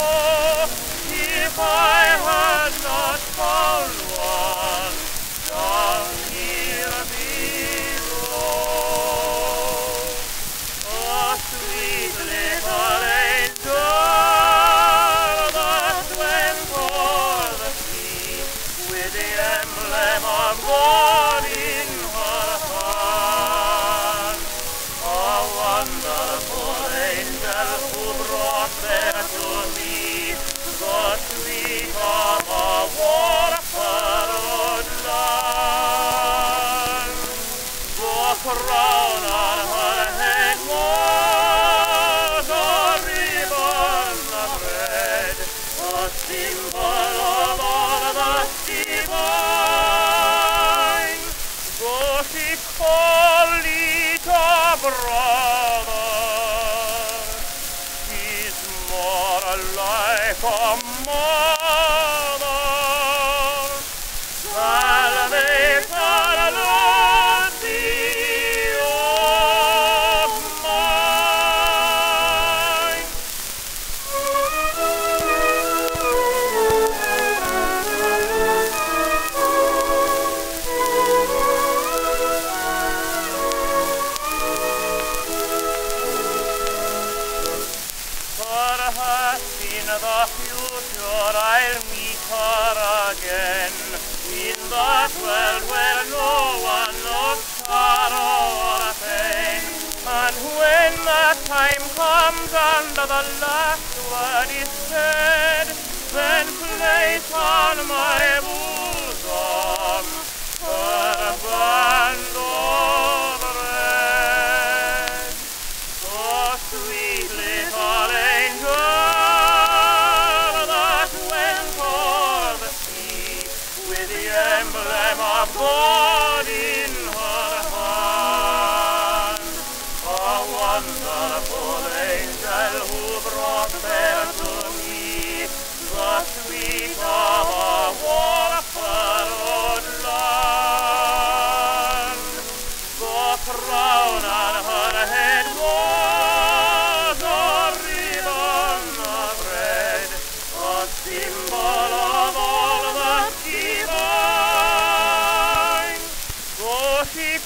哦，一百。Crown on her head was a ribbon of red, a symbol of all divine. So she called it a brother. He's more like a mother. The future I'll meet her again in that world where no one knows sorrow or pain. And when that time comes and the last word is said, then place on my bosom her band of red. Oh, sweet God in her hand. A wonderful angel who brought to me the sweet of a land. The So she